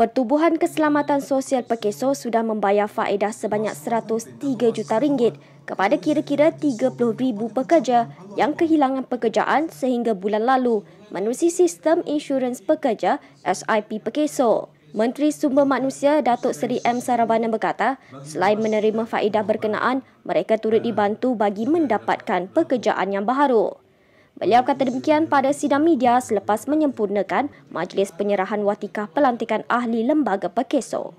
Pertubuhan Keselamatan Sosial Pekeso sudah membayar faedah sebanyak 103 juta ringgit kepada kira-kira 30 ribu pekerja yang kehilangan pekerjaan sehingga bulan lalu menerusi sistem insurans pekerja SIP Pekeso. Menteri Sumber Manusia Datuk Seri M. Sarabana berkata, selain menerima faedah berkenaan, mereka turut dibantu bagi mendapatkan pekerjaan yang baharu. Beliau kata demikian pada sidang media selepas menyempurnakan majlis penyerahan watikah pelantikan ahli lembaga pekeso.